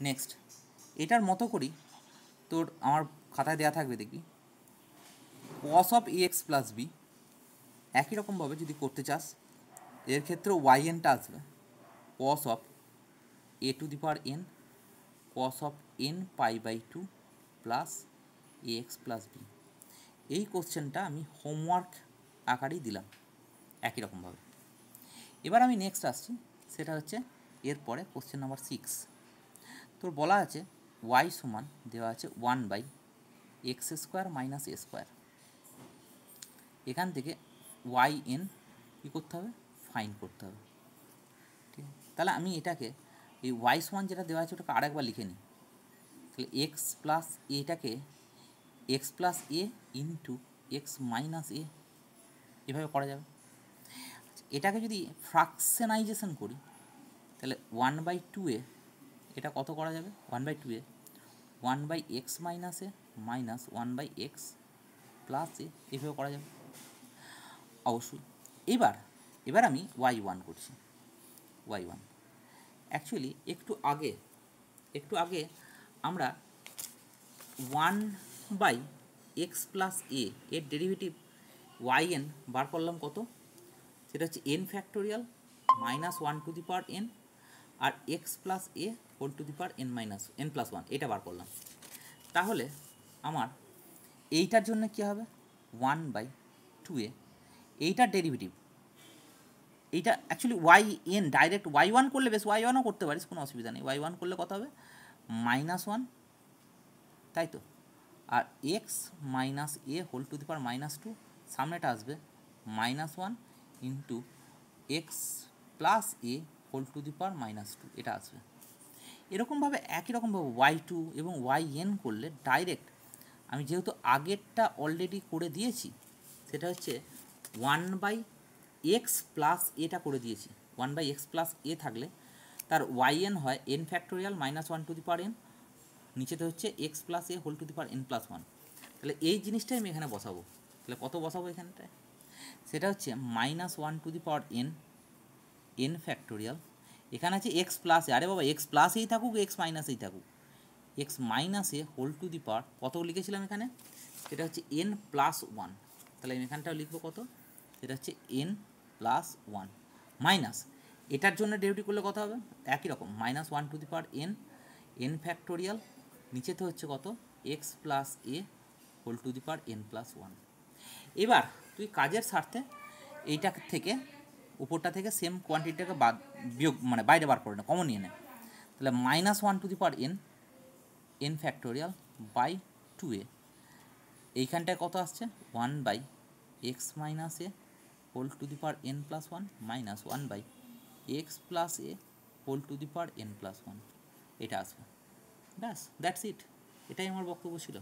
Next এটার মতো করেই তোর আমার খাতায় দেওয়া থাকবে দেখবি। Cos of x plus b একই রকমভাবে যদি করতে চাস, এর ক্ষেত্রে ওয়াই এনটা আসবে। Cos of a to the power n cos of n pi by two plus a x plus b এই কোশ্চেনটা আমি হোমওয়ার্ক আকারেই দিলাম, একই রকমভাবে। এবার আমি নেক্সট আসছি, সেটা হচ্ছে এরপরে কোশ্চেন নাম্বার সিক্স তোর বলা আছে ওয়াই সমান দেওয়া আছে one by x square minus a square এখান থেকে ওয়াই এন কী করতে হবে? ফাইন করতে হবে। ঠিক আছে? তাহলে আমি এটাকে এই ওয়াই সমান যেটা দেওয়া আছে ওটাকে আরেকবার লিখে নিই। তাহলে এক্স প্লাস এটাকে x plus a into x minus a এভাবে করা যাবে। আচ্ছা, এটাকে যদি ফ্রাকশনাইজেশন করি তাহলে ওয়ান বাই টু এ এটা কত করা যাবে? One by two a. One by x minus a minus one by x plus a, এভাবে করা যাবে। অবশ্যই। এবার এবার আমি ওয়াই ওয়ান করছি। ওয়াই ওয়ান অ্যাকচুয়ালি একটু আগে একটু আগে আমরা one by x plus a এর ডেরিভেটিভ ওয়াই এন বার করলাম কত? সেটা হচ্ছে n factorial minus one to the power n R x plus a whole to the power n minus n plus one এটা বার করলাম। তাহলে আমার এইটার জন্য কী হবে? ওয়ান বাই টু এ এইটার ডেরিভেটিভ এইটা actually y n direct y one করলে বেশ ওয়াই ওয়ানও করতে পারিস, কোনো অসুবিধা নেই। ওয়াই ওয়ান করলে কত হবে? মাইনাস ওয়ান তাই তো? আর x minus a whole to the power minus two সামনেটা আসবে minus one into x plus a whole to the power minus two এটা আসবে এরকমভাবে একই রকমভাবে ওয়াই টু এবং ওয়াই এন করলে ডাইরেক্ট আমি যেহেতু আগেরটা অলরেডি করে দিয়েছি, সেটা হচ্ছে ওয়ান বাই এক্স প্লাস এটা করে দিয়েছি। One by x plus a থাকলে তার ওয়াই এন হয় n factorial minus one to the power n নিচেতে হচ্ছে x plus a whole to the power n plus one তাহলে এই জিনিসটাই আমি এখানে বসাবো। তাহলে কত বসাবো এখানটায়? সেটা হচ্ছে minus one to the power n n factorial এখানে আছে এক্স প্লাস আরে বাবা এক্স প্লাসেই থাকুক এক্স মাইনাসেই থাকুক। এক্স মাইনাসে হোল টু দি পাওয়ার কত লিখেছিলাম এখানে? সেটা হচ্ছে এন প্লাস ওয়ান তাহলে আমি এখানটাও লিখব কত? সেটা হচ্ছে এন প্লাস ওয়ান মাইনাস এটার জন্য ডেউটি করলে কত হবে? একই রকম minus one to the power n n factorial নিচেতে হচ্ছে কত? X plus a whole to the power n plus one এবার, তুই কাজের স্বার্থে এইটা থেকে উপরটা থেকে সেম কোয়ান্টিটিটাকে বাদ, বিয়োগ মানে বাইরে বার করে না কমন নিয়ে নে তাহলে minus one to the power n n factorial by two a এইখানটায় কত আসছে? One by x minus a whole to the power n plus one minus one by x plus a whole to the power n plus one এটা আসবে। ব্যাস that's it এটাই আমার বক্তব্য ছিল।